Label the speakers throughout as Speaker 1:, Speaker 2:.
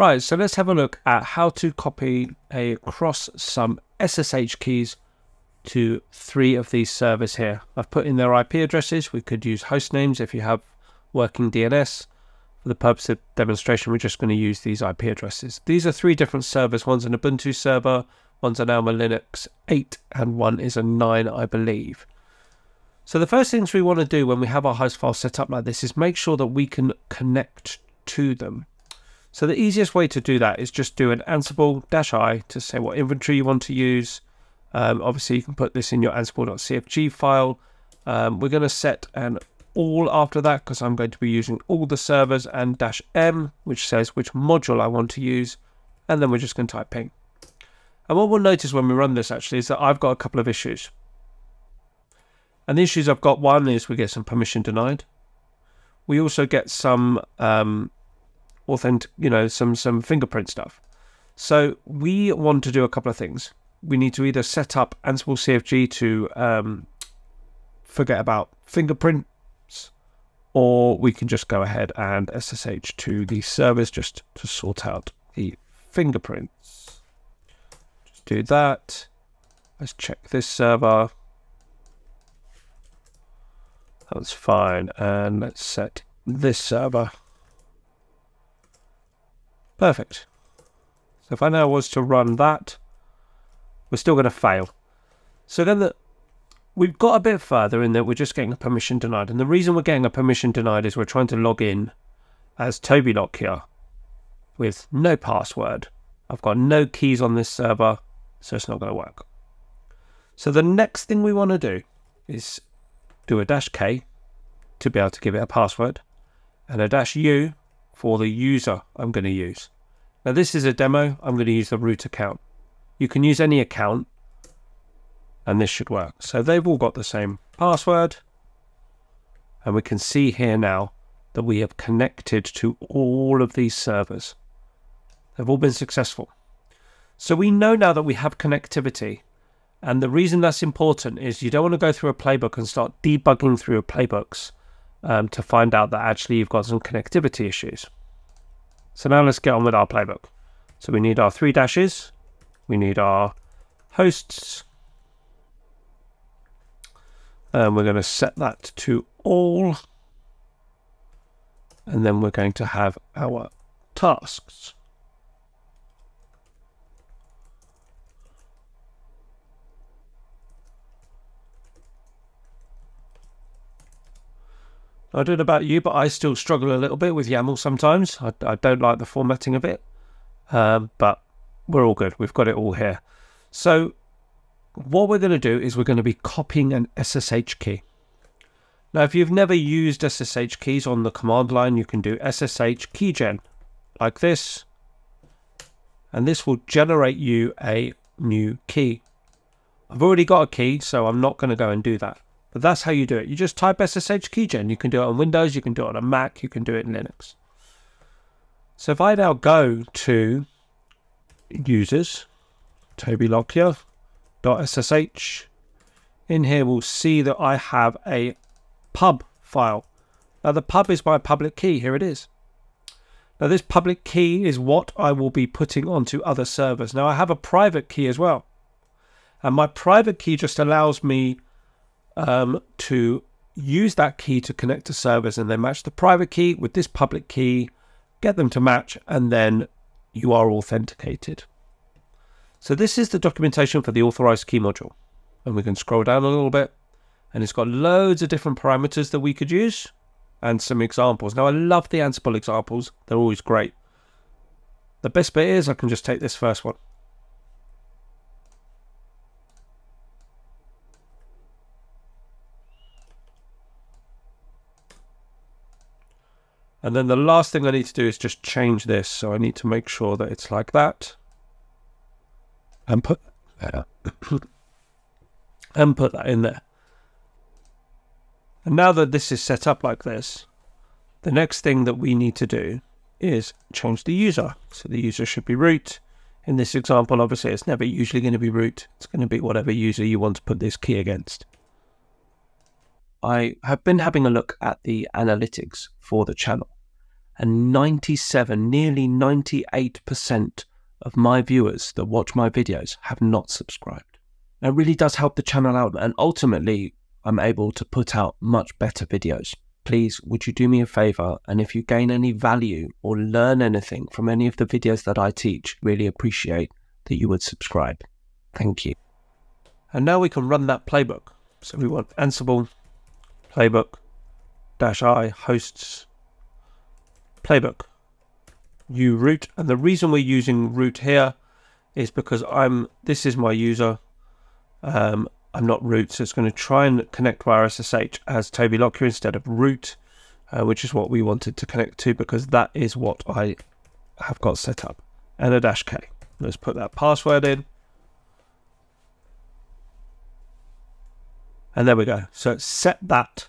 Speaker 1: Right, so let's have a look at how to copy across some SSH keys to three of these servers here. I've put in their IP addresses. We could use host names if you have working DNS. For the purpose of demonstration, we're just going to use these IP addresses. These are three different servers. One's an Ubuntu server, one's an Alma Linux 8, and one is a 9, I believe. So the first things we want to do when we have our host file set up like this is make sure that we can connect to them. So the easiest way to do that is just do an Ansible dash I to say what inventory you want to use. Um, obviously, you can put this in your ansible.cfg file. Um, we're going to set an all after that because I'm going to be using all the servers and dash m, which says which module I want to use. And then we're just going to type ping. And what we'll notice when we run this actually is that I've got a couple of issues. And the issues I've got, one is we get some permission denied. We also get some um, authentic, you know, some some fingerprint stuff. So we want to do a couple of things. We need to either set up Ansible CFG to um, forget about fingerprints, or we can just go ahead and SSH to the service just to sort out the fingerprints. Just do that. Let's check this server. That's fine. And let's set this server. Perfect. So if I now was to run that, we're still going to fail. So then the, we've got a bit further in that we're just getting a permission denied. And the reason we're getting a permission denied is we're trying to log in as Toby Lockyer with no password. I've got no keys on this server, so it's not going to work. So the next thing we want to do is do a dash K to be able to give it a password and a dash U for the user I'm going to use. Now this is a demo, I'm going to use the root account. You can use any account and this should work. So they've all got the same password and we can see here now that we have connected to all of these servers. They've all been successful. So we know now that we have connectivity and the reason that's important is you don't want to go through a playbook and start debugging through playbooks um, to find out that actually you've got some connectivity issues. So now let's get on with our playbook. So we need our three dashes, we need our hosts, and we're going to set that to all, and then we're going to have our tasks. I don't know about you, but I still struggle a little bit with YAML sometimes. I, I don't like the formatting of it, um, but we're all good. We've got it all here. So what we're going to do is we're going to be copying an SSH key. Now, if you've never used SSH keys on the command line, you can do SSH keygen like this, and this will generate you a new key. I've already got a key, so I'm not going to go and do that. But that's how you do it. You just type SSH keygen. You can do it on Windows, you can do it on a Mac, you can do it in Linux. So if I now go to users, Toby Lockyer, .ssh, in here we'll see that I have a pub file. Now the pub is my public key. Here it is. Now this public key is what I will be putting onto other servers. Now I have a private key as well. And my private key just allows me um, to use that key to connect to servers and then match the private key with this public key, get them to match, and then you are authenticated. So this is the documentation for the authorized key module. And we can scroll down a little bit and it's got loads of different parameters that we could use and some examples. Now I love the Ansible examples. They're always great. The best bit is I can just take this first one And then the last thing I need to do is just change this. So I need to make sure that it's like that. And put and put that in there. And now that this is set up like this, the next thing that we need to do is change the user. So the user should be root. In this example, obviously, it's never usually going to be root. It's going to be whatever user you want to put this key against. I have been having a look at the analytics for the channel. and 97, nearly 98% of my viewers that watch my videos have not subscribed. It really does help the channel out, and ultimately, I'm able to put out much better videos. Please, would you do me a favor? And if you gain any value or learn anything from any of the videos that I teach, really appreciate that you would subscribe. Thank you. And now we can run that playbook. So we want Ansible playbook dash i hosts playbook u root. And the reason we're using root here is because I'm this is my user. Um, I'm not root, so it's going to try and connect via SSH as Toby Lockyer instead of root, uh, which is what we wanted to connect to because that is what I have got set up. And a dash K. Let's put that password in. And there we go. So set that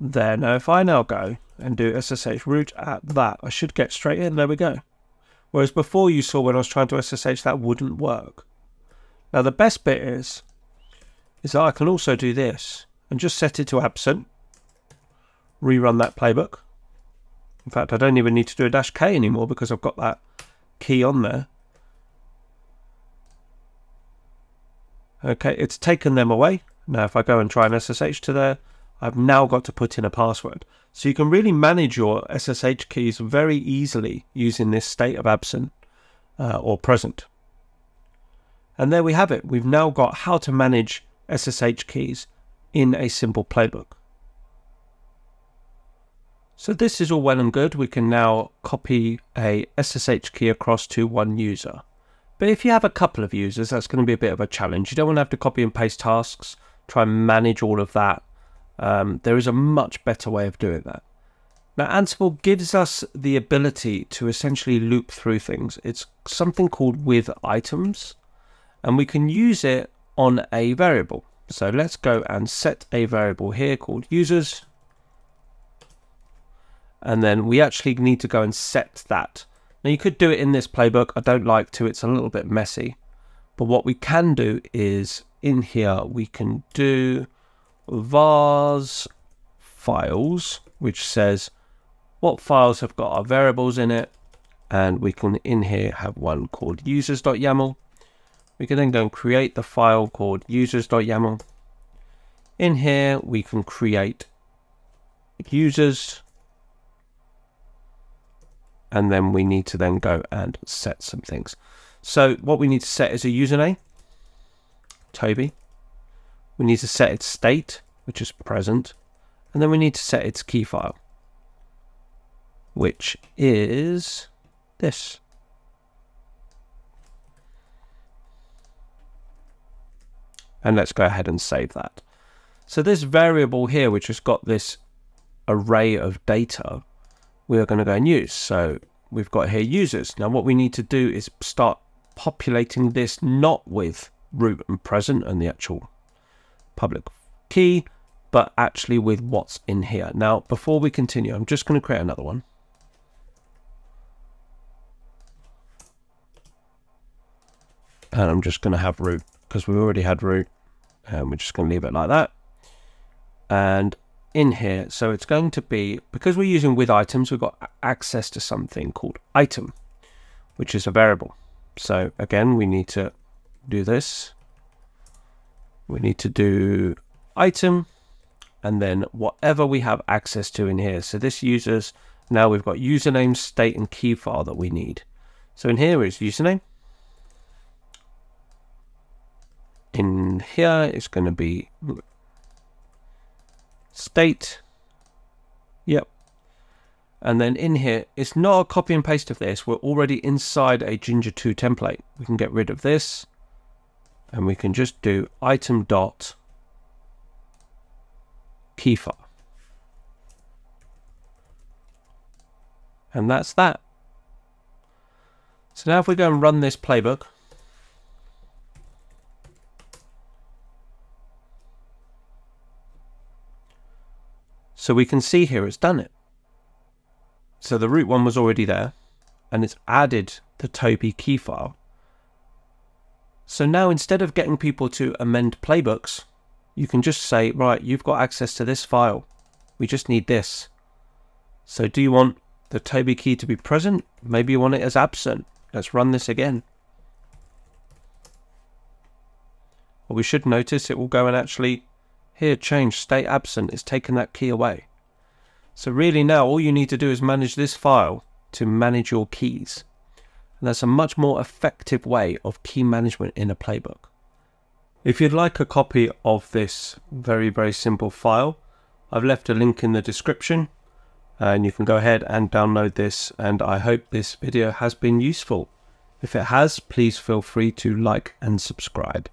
Speaker 1: there. Now, if I now go and do SSH root at that, I should get straight in. There we go. Whereas before you saw when I was trying to SSH, that wouldn't work. Now, the best bit is, is that I can also do this and just set it to absent. Rerun that playbook. In fact, I don't even need to do a dash K anymore because I've got that key on there. Okay, it's taken them away. Now, if I go and try an SSH to there, I've now got to put in a password. So you can really manage your SSH keys very easily using this state of absent uh, or present. And there we have it. We've now got how to manage SSH keys in a simple playbook. So this is all well and good. We can now copy a SSH key across to one user. But if you have a couple of users, that's going to be a bit of a challenge. You don't want to have to copy and paste tasks, try and manage all of that. Um, there is a much better way of doing that. Now, Ansible gives us the ability to essentially loop through things. It's something called with items, and we can use it on a variable. So let's go and set a variable here called users. And then we actually need to go and set that. Now you could do it in this playbook. I don't like to, it's a little bit messy. But what we can do is in here, we can do vars files, which says what files have got our variables in it. And we can in here have one called users.yaml. We can then go and create the file called users.yaml. In here, we can create users. And then we need to then go and set some things. So what we need to set is a username, Toby. We need to set its state, which is present, and then we need to set its key file, which is this. And let's go ahead and save that. So this variable here, which has got this array of data, we are going to go and use. So we've got here users. Now what we need to do is start populating this not with root and present and the actual public key, but actually with what's in here. Now, before we continue, I'm just going to create another one. And I'm just going to have root because we already had root. And we're just going to leave it like that. And in here, so it's going to be, because we're using with items, we've got access to something called item, which is a variable. So again, we need to do this we need to do item and then whatever we have access to in here. So this users, now we've got username, state and key file that we need. So in here is username. In here it's going to be state. And then in here, it's not a copy and paste of this. We're already inside a Jinja2 template. We can get rid of this and we can just do item dot key file. And that's that. So now if we go and run this playbook, so we can see here it's done it. So the root one was already there, and it's added the Toby key file so now instead of getting people to amend playbooks, you can just say, right, you've got access to this file. We just need this. So do you want the Toby key to be present. Maybe you want it as absent. Let's run this again. Well, we should notice it will go and actually here change state absent. It's taken that key away. So really now all you need to do is manage this file to manage your keys. And that's a much more effective way of key management in a playbook. If you'd like a copy of this very, very simple file, I've left a link in the description and you can go ahead and download this and I hope this video has been useful. If it has, please feel free to like and subscribe.